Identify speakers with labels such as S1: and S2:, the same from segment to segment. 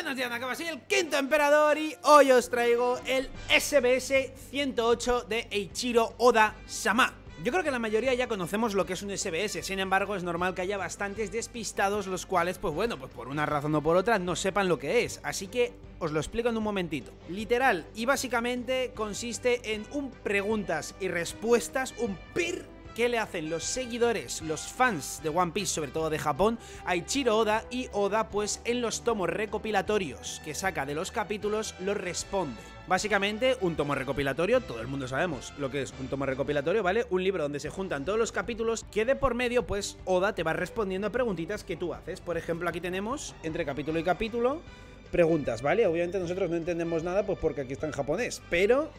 S1: Buenos días, Nakama, soy el quinto emperador y hoy os traigo el SBS 108 de Eiichiro Oda Sama. Yo creo que la mayoría ya conocemos lo que es un SBS, sin embargo es normal que haya bastantes despistados los cuales, pues bueno, pues por una razón o por otra no sepan lo que es, así que os lo explico en un momentito. Literal y básicamente consiste en un preguntas y respuestas, un PIR qué le hacen los seguidores, los fans de One Piece, sobre todo de Japón, a Ichiro Oda y Oda pues en los tomos recopilatorios que saca de los capítulos los responde. Básicamente, un tomo recopilatorio, todo el mundo sabemos lo que es un tomo recopilatorio, ¿vale? Un libro donde se juntan todos los capítulos que de por medio, pues Oda te va respondiendo a preguntitas que tú haces. Por ejemplo, aquí tenemos, entre capítulo y capítulo, preguntas, ¿vale? Obviamente nosotros no entendemos nada, pues porque aquí está en japonés, pero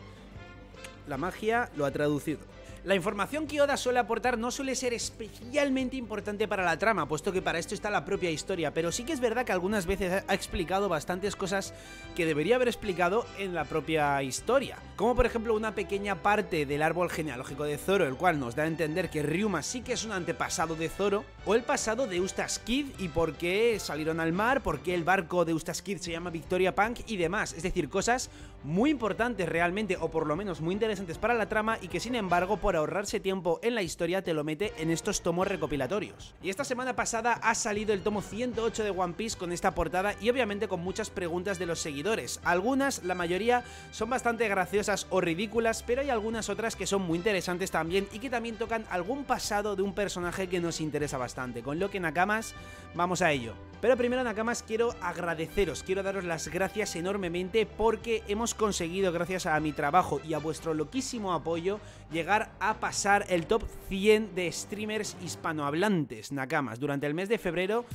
S1: la magia lo ha traducido. La información que Oda suele aportar no suele ser especialmente importante para la trama, puesto que para esto está la propia historia, pero sí que es verdad que algunas veces ha explicado bastantes cosas que debería haber explicado en la propia historia. Como por ejemplo una pequeña parte del árbol genealógico de Zoro, el cual nos da a entender que Ryuma sí que es un antepasado de Zoro, o el pasado de Eustace Kid y por qué salieron al mar, por qué el barco de Eustace Kid se llama Victoria Punk y demás. Es decir, cosas muy importantes realmente, o por lo menos muy interesantes para la trama y que sin embargo por ahorrarse tiempo en la historia te lo mete en estos tomos recopilatorios. Y esta semana pasada ha salido el tomo 108 de One Piece con esta portada y obviamente con muchas preguntas de los seguidores. Algunas, la mayoría, son bastante graciosas o ridículas, pero hay algunas otras que son muy interesantes también y que también tocan algún pasado de un personaje que nos interesa bastante. Con lo que Nakamas, vamos a ello. Pero primero Nakamas quiero agradeceros, quiero daros las gracias enormemente porque hemos conseguido, gracias a mi trabajo y a vuestro loquísimo apoyo, llegar a pasar el top 100 de streamers hispanohablantes Nakamas. Durante el mes de febrero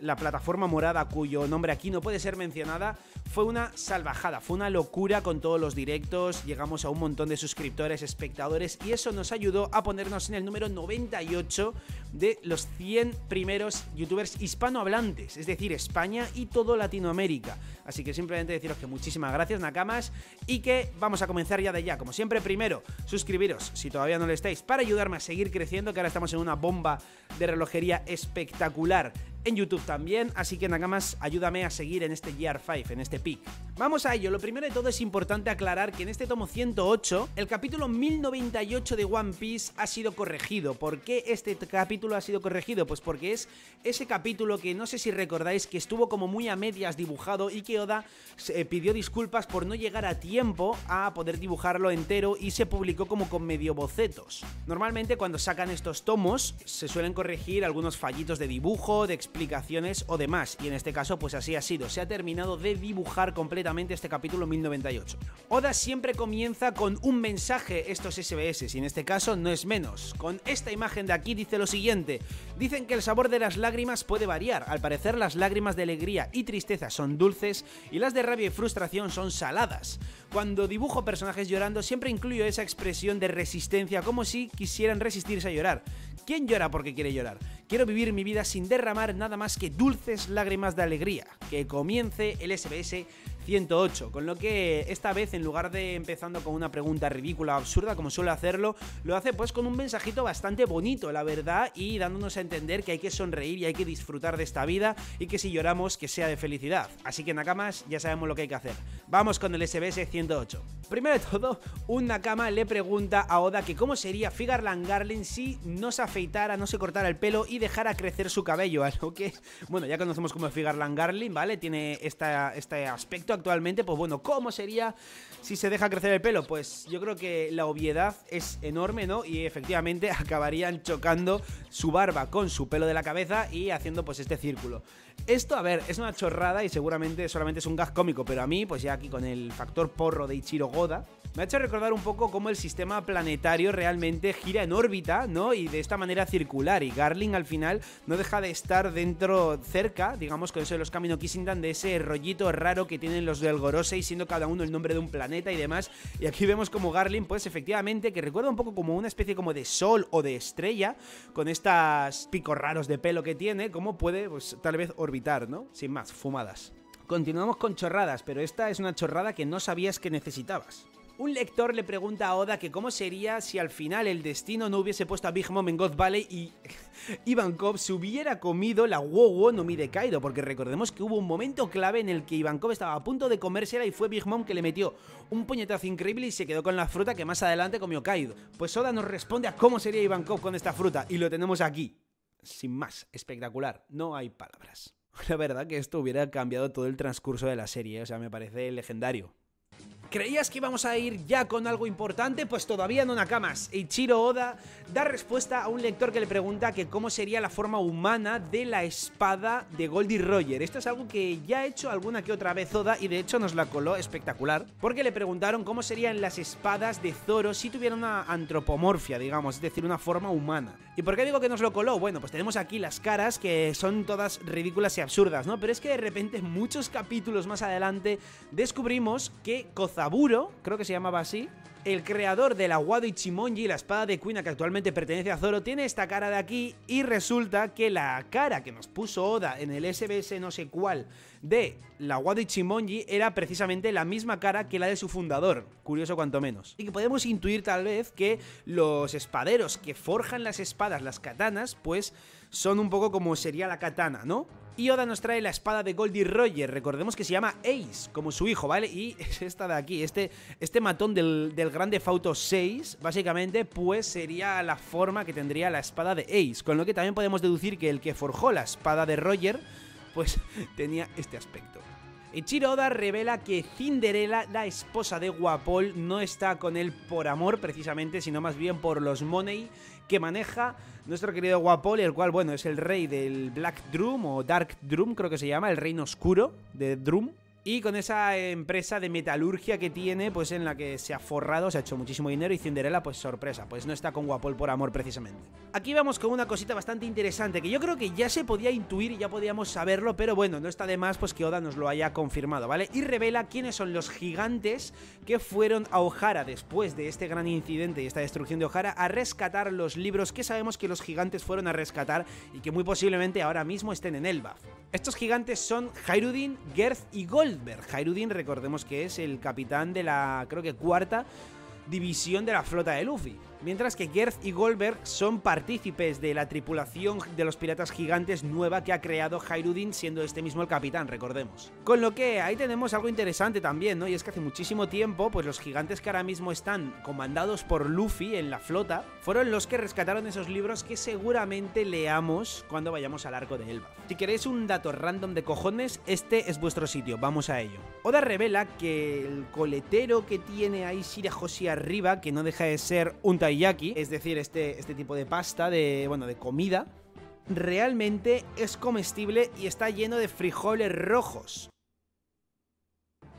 S1: la plataforma morada cuyo nombre aquí no puede ser mencionada, fue una salvajada, fue una locura con todos los directos, llegamos a un montón de suscriptores, espectadores y eso nos ayudó a ponernos en el número 98 de los 100 primeros youtubers hispanohablantes, es decir, España y todo Latinoamérica. Así que simplemente deciros que muchísimas gracias Nakamas y que vamos a comenzar ya de ya. Como siempre, primero, suscribiros si todavía no lo estáis para ayudarme a seguir creciendo, que ahora estamos en una bomba de relojería espectacular en YouTube también, así que Nakamas, ayúdame a seguir en este GR5, en este pick. Vamos a ello, lo primero de todo es importante aclarar que en este tomo 108, el capítulo 1098 de One Piece ha sido corregido. ¿Por qué este capítulo ha sido corregido? Pues porque es ese capítulo que no sé si recordáis que estuvo como muy a medias dibujado y que Oda se pidió disculpas por no llegar a tiempo a poder dibujarlo entero y se publicó como con medio bocetos. Normalmente cuando sacan estos tomos se suelen corregir algunos fallitos de dibujo, de explicación explicaciones o demás, y en este caso pues así ha sido, se ha terminado de dibujar completamente este capítulo 1098. Oda siempre comienza con un mensaje estos SBS, y en este caso no es menos. Con esta imagen de aquí dice lo siguiente, dicen que el sabor de las lágrimas puede variar, al parecer las lágrimas de alegría y tristeza son dulces y las de rabia y frustración son saladas. Cuando dibujo personajes llorando siempre incluyo esa expresión de resistencia como si quisieran resistirse a llorar. ¿Quién llora porque quiere llorar? Quiero vivir mi vida sin derramar nada más que dulces lágrimas de alegría. Que comience el SBS 108, con lo que esta vez en lugar de empezando con una pregunta ridícula o absurda como suele hacerlo, lo hace pues con un mensajito bastante bonito, la verdad, y dándonos a entender que hay que sonreír y hay que disfrutar de esta vida y que si lloramos que sea de felicidad. Así que Nakamas ya sabemos lo que hay que hacer. Vamos con el SBS 108. Primero de todo, un Nakama le pregunta a Oda que cómo sería Figar Langarlin si no se afeitara, no se cortara el pelo y dejara crecer su cabello, a lo que, bueno, ya conocemos como Figar Langarlin, ¿vale? Tiene esta, este aspecto actualmente, pues bueno, ¿cómo sería si se deja crecer el pelo? Pues yo creo que la obviedad es enorme, ¿no? Y efectivamente acabarían chocando su barba con su pelo de la cabeza y haciendo pues este círculo. Esto, a ver, es una chorrada y seguramente solamente es un gas cómico, pero a mí, pues ya aquí con el factor porro de Ichiro Goda, me ha hecho recordar un poco cómo el sistema planetario realmente gira en órbita, ¿no? Y de esta manera circular. Y Garling al final no deja de estar dentro, cerca, digamos, con eso de los Camino Kissindan, de ese rollito raro que tienen los del Gorosei, siendo cada uno el nombre de un planeta y demás. Y aquí vemos como Garling, pues efectivamente, que recuerda un poco como una especie como de sol o de estrella, con estas picos raros de pelo que tiene, como puede, pues tal vez orbitar, ¿no? Sin más, fumadas. Continuamos con chorradas, pero esta es una chorrada que no sabías que necesitabas. Un lector le pregunta a Oda que cómo sería si al final el destino no hubiese puesto a Big Mom en God Valley y Ivankov se hubiera comido la Wowo no Mi de Kaido, porque recordemos que hubo un momento clave en el que Ivankov estaba a punto de comérsela y fue Big Mom que le metió un puñetazo increíble y se quedó con la fruta que más adelante comió Kaido. Pues Oda nos responde a cómo sería Ivankov con esta fruta y lo tenemos aquí. Sin más, espectacular, no hay palabras. La verdad que esto hubiera cambiado todo el transcurso de la serie, o sea, me parece legendario. ¿Creías que íbamos a ir ya con algo importante? Pues todavía no Nakamas. Ichiro Oda da respuesta a un lector que le pregunta que cómo sería la forma humana de la espada de Goldie Roger. Esto es algo que ya ha hecho alguna que otra vez Oda y de hecho nos la coló espectacular porque le preguntaron cómo serían las espadas de Zoro si tuvieran una antropomorfia, digamos, es decir, una forma humana. ¿Y por qué digo que nos lo coló? Bueno, pues tenemos aquí las caras que son todas ridículas y absurdas, ¿no? Pero es que de repente muchos capítulos más adelante descubrimos que Zaburo, creo que se llamaba así, el creador del aguado Ichimonji, la espada de Kuina que actualmente pertenece a Zoro, tiene esta cara de aquí y resulta que la cara que nos puso Oda en el SBS no sé cuál de la aguado Ichimonji era precisamente la misma cara que la de su fundador, curioso cuanto menos. Y que podemos intuir tal vez que los espaderos que forjan las espadas, las katanas, pues son un poco como sería la katana, ¿no? Y Oda nos trae la espada de Goldie Roger, recordemos que se llama Ace, como su hijo, ¿vale? Y es esta de aquí, este, este matón del, del Grande Fauto 6, básicamente, pues sería la forma que tendría la espada de Ace, con lo que también podemos deducir que el que forjó la espada de Roger, pues tenía este aspecto. Ichiro Oda revela que Cinderella, la esposa de Guapol, no está con él por amor precisamente, sino más bien por los money que maneja nuestro querido Guapol, el cual, bueno, es el rey del Black Drum o Dark Drum, creo que se llama, el reino oscuro de Drum. Y con esa empresa de metalurgia que tiene, pues en la que se ha forrado, se ha hecho muchísimo dinero y Cinderella, pues sorpresa, pues no está con Guapol por amor precisamente. Aquí vamos con una cosita bastante interesante que yo creo que ya se podía intuir y ya podíamos saberlo, pero bueno, no está de más pues que Oda nos lo haya confirmado, ¿vale? Y revela quiénes son los gigantes que fueron a Ohara después de este gran incidente y esta destrucción de Ohara a rescatar los libros que sabemos que los gigantes fueron a rescatar y que muy posiblemente ahora mismo estén en Elbaf. Estos gigantes son Hairudin, Gerth y Gold Goldberg. recordemos que es el capitán de la, creo que cuarta división de la flota de Luffy mientras que Gerth y Goldberg son partícipes de la tripulación de los piratas gigantes nueva que ha creado Hairudin, siendo este mismo el capitán, recordemos. Con lo que ahí tenemos algo interesante también, ¿no? Y es que hace muchísimo tiempo, pues los gigantes que ahora mismo están comandados por Luffy en la flota, fueron los que rescataron esos libros que seguramente leamos cuando vayamos al arco de Elba. Si queréis un dato random de cojones, este es vuestro sitio, vamos a ello. Oda revela que el coletero que tiene ahí Shirahoshi arriba, que no deja de ser un taiyaki, es decir, este, este tipo de pasta, de, bueno, de comida, realmente es comestible y está lleno de frijoles rojos.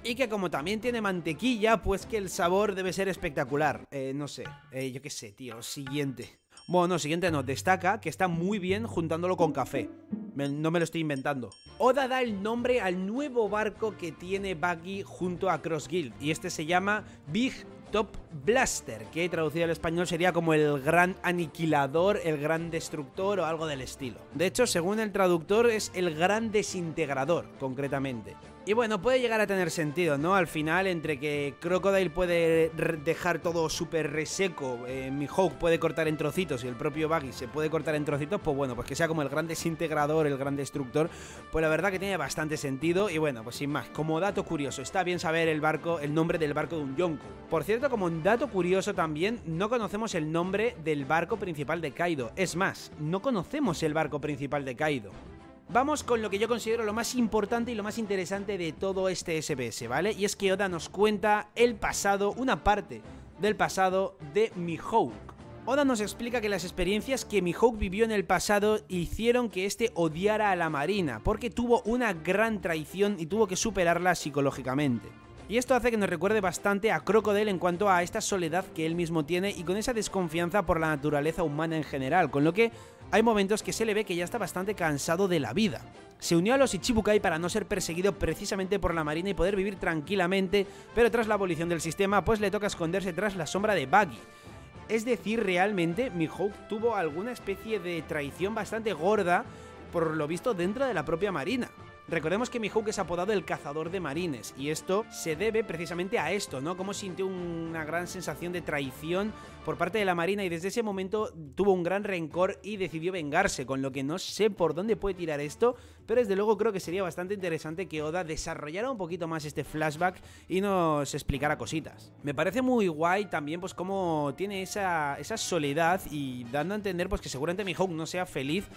S1: Y que como también tiene mantequilla, pues que el sabor debe ser espectacular. Eh, no sé, eh, yo qué sé, tío. Siguiente. Bueno, siguiente no, destaca que está muy bien juntándolo con café. no me lo estoy inventando. Oda da el nombre al nuevo barco que tiene Buggy junto a Cross Guild. Y este se llama Big Top Blaster, que traducido al español sería como el gran aniquilador, el gran destructor o algo del estilo. De hecho, según el traductor, es el gran desintegrador, concretamente. Y bueno, puede llegar a tener sentido, ¿no? Al final, entre que Crocodile puede dejar todo súper reseco, eh, Mihawk puede cortar en trocitos y el propio Buggy se puede cortar en trocitos, pues bueno, pues que sea como el gran desintegrador, el gran destructor, pues la verdad que tiene bastante sentido. Y bueno, pues sin más, como dato curioso, está bien saber el barco, el nombre del barco de un Yonko. Por cierto, como un dato curioso también, no conocemos el nombre del barco principal de Kaido. Es más, no conocemos el barco principal de Kaido. Vamos con lo que yo considero lo más importante y lo más interesante de todo este SBS, ¿vale? Y es que Oda nos cuenta el pasado, una parte del pasado de Mihawk. Oda nos explica que las experiencias que Mihawk vivió en el pasado hicieron que este odiara a la marina, porque tuvo una gran traición y tuvo que superarla psicológicamente. Y esto hace que nos recuerde bastante a Crocodile en cuanto a esta soledad que él mismo tiene y con esa desconfianza por la naturaleza humana en general, con lo que hay momentos que se le ve que ya está bastante cansado de la vida. Se unió a los Ichibukai para no ser perseguido precisamente por la marina y poder vivir tranquilamente, pero tras la abolición del sistema, pues le toca esconderse tras la sombra de Buggy. Es decir, realmente Mihawk tuvo alguna especie de traición bastante gorda, por lo visto, dentro de la propia marina. Recordemos que Mihawk es apodado el cazador de marines, y esto se debe precisamente a esto, ¿no? Como sintió una gran sensación de traición por parte de la marina y desde ese momento tuvo un gran rencor y decidió vengarse, con lo que no sé por dónde puede tirar esto, pero desde luego creo que sería bastante interesante que Oda desarrollara un poquito más este flashback y nos explicara cositas. Me parece muy guay también pues cómo tiene esa, esa soledad y dando a entender pues que seguramente Mihawk no sea feliz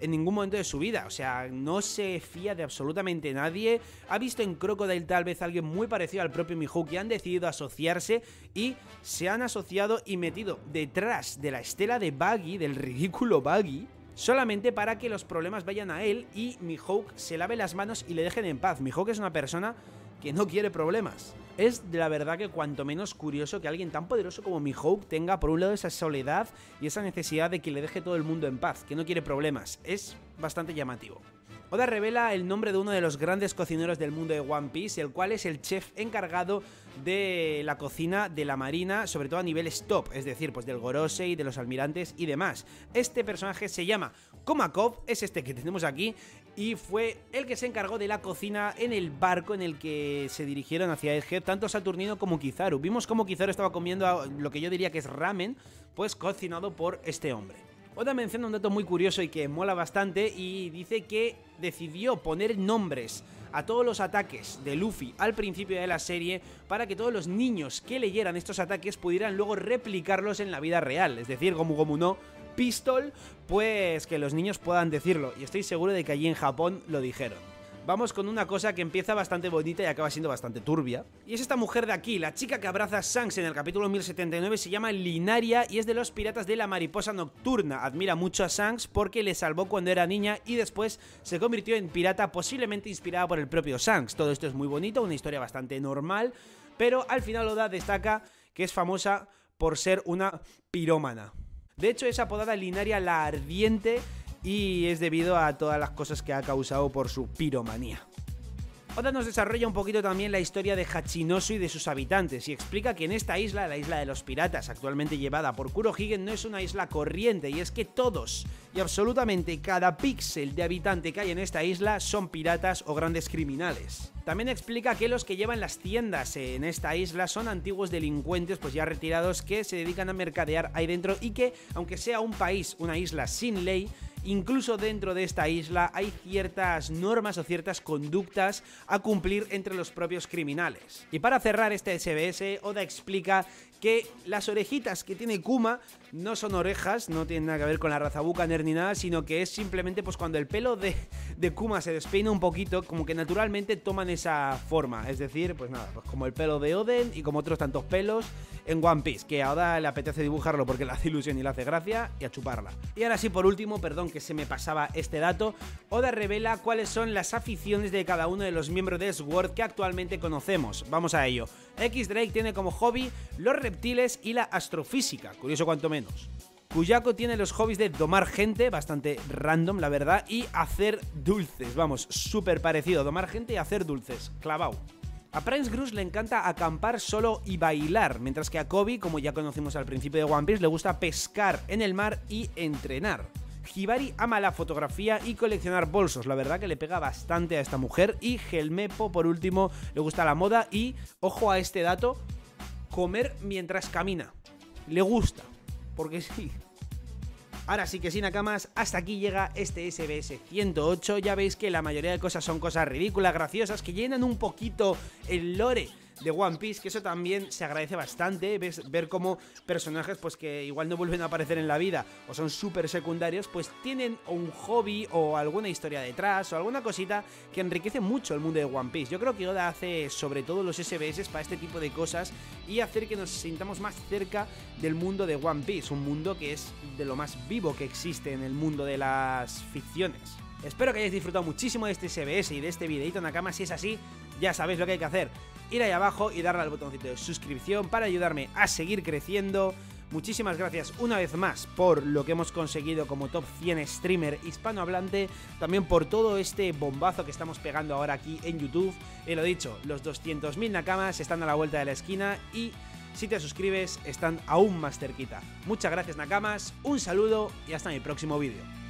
S1: en ningún momento de su vida. O sea, no se fía de absolutamente nadie. Ha visto en Crocodile tal vez alguien muy parecido al propio Mihawk y han decidido asociarse y se han asociado y metido detrás de la estela de Buggy, del ridículo Buggy, solamente para que los problemas vayan a él y Mihawk se lave las manos y le dejen en paz. Mihawk es una persona que no quiere problemas. Es de la verdad que cuanto menos curioso que alguien tan poderoso como Mihawk tenga por un lado esa soledad y esa necesidad de que le deje todo el mundo en paz, que no quiere problemas. Es bastante llamativo. Oda revela el nombre de uno de los grandes cocineros del mundo de One Piece, el cual es el chef encargado de la cocina de la marina, sobre todo a nivel stop, es decir, pues del Gorosei, de los almirantes y demás. Este personaje se llama Komakov, es este que tenemos aquí, y fue el que se encargó de la cocina en el barco en el que se dirigieron hacia Egghead, tanto Saturnino como Kizaru. Vimos cómo Kizaru estaba comiendo lo que yo diría que es ramen, pues cocinado por este hombre. Oda menciona un dato muy curioso y que mola bastante y dice que decidió poner nombres a todos los ataques de Luffy al principio de la serie para que todos los niños que leyeran estos ataques pudieran luego replicarlos en la vida real, es decir, Gomu Gomu no Pistol, pues que los niños puedan decirlo y estoy seguro de que allí en Japón lo dijeron vamos con una cosa que empieza bastante bonita y acaba siendo bastante turbia. Y es esta mujer de aquí, la chica que abraza a Shanks en el capítulo 1079, se llama Linaria y es de los piratas de la mariposa nocturna. Admira mucho a Shanks porque le salvó cuando era niña y después se convirtió en pirata posiblemente inspirada por el propio Shanks. Todo esto es muy bonito, una historia bastante normal, pero al final Oda destaca que es famosa por ser una pirómana. De hecho, es apodada Linaria la Ardiente y es debido a todas las cosas que ha causado por su piromanía. Oda nos desarrolla un poquito también la historia de Hachinosu y de sus habitantes y explica que en esta isla, la isla de los piratas, actualmente llevada por Kurohigen, no es una isla corriente y es que todos y absolutamente cada píxel de habitante que hay en esta isla son piratas o grandes criminales. También explica que los que llevan las tiendas en esta isla son antiguos delincuentes pues ya retirados que se dedican a mercadear ahí dentro y que aunque sea un país, una isla sin ley, incluso dentro de esta isla hay ciertas normas o ciertas conductas a cumplir entre los propios criminales. Y para cerrar este SBS, Oda explica que las orejitas que tiene Kuma no son orejas, no tienen nada que ver con la raza Bucaner ni nada, sino que es simplemente pues cuando el pelo de, de, Kuma se despeina un poquito, como que naturalmente toman esa forma. Es decir, pues nada, pues como el pelo de Oden y como otros tantos pelos en One Piece, que ahora le apetece dibujarlo porque le hace ilusión y le hace gracia y a chuparla. Y ahora sí, por último, perdón que se me pasaba este dato, Oda revela cuáles son las aficiones de cada uno de los miembros de Sword que actualmente conocemos. Vamos a ello. X Drake tiene como hobby los reptiles y la astrofísica, curioso cuanto menos. Kuyako tiene los hobbies de domar gente, bastante random la verdad, y hacer dulces, vamos, súper parecido, domar gente y hacer dulces, clavao. A Prince Grus le encanta acampar solo y bailar, mientras que a Kobe, como ya conocimos al principio de One Piece, le gusta pescar en el mar y entrenar. Hibari ama la fotografía y coleccionar bolsos, la verdad que le pega bastante a esta mujer. Y Gelmepo, por último, le gusta la moda y, ojo a este dato, comer mientras camina. Le gusta, porque sí. Ahora sí que sin acamas, hasta aquí llega este SBS 108. Ya veis que la mayoría de cosas son cosas ridículas, graciosas, que llenan un poquito el lore de One Piece, que eso también se agradece bastante, ves, ver cómo personajes pues que igual no vuelven a aparecer en la vida o son súper secundarios, pues tienen un hobby o alguna historia detrás o alguna cosita que enriquece mucho el mundo de One Piece. Yo creo que Oda hace sobre todo los SBS para este tipo de cosas y hacer que nos sintamos más cerca del mundo de One Piece, un mundo que es de lo más vivo que existe en el mundo de las ficciones. Espero que hayáis disfrutado muchísimo de este SBS y de este videito Nakama. Si es así, ya sabéis lo que hay que hacer ir ahí abajo y darle al botoncito de suscripción para ayudarme a seguir creciendo. Muchísimas gracias una vez más por lo que hemos conseguido como top 100 streamer hispanohablante, también por todo este bombazo que estamos pegando ahora aquí en YouTube. Y lo dicho, los 200.000 nakamas están a la vuelta de la esquina y si te suscribes están aún más cerquita. Muchas gracias nakamas, un saludo y hasta mi próximo vídeo.